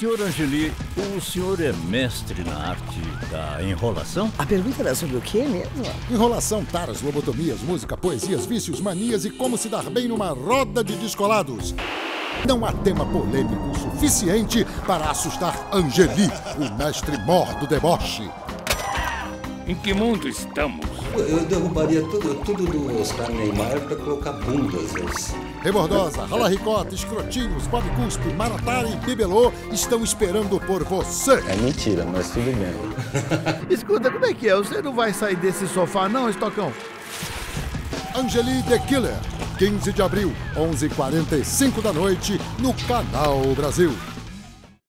Senhor Angeli, o senhor é mestre na arte da enrolação? A pergunta era sobre o quê mesmo? Enrolação, taras, lobotomias, música, poesias, vícios, manias e como se dar bem numa roda de descolados. Não há tema polêmico suficiente para assustar Angeli, o mestre mor do deboche. Em que mundo estamos? Eu derrubaria tudo, tudo do Oscar Neymar para colocar bundas. Mas... Rebordosa, Rala Ricota, Escrotinhos, Bob Cuspe, Maratara e Bibelô estão esperando por você. É mentira, mas tudo bem. Escuta, como é que é? Você não vai sair desse sofá não, Estocão? Angeli The Killer, 15 de abril, 11h45 da noite, no Canal Brasil.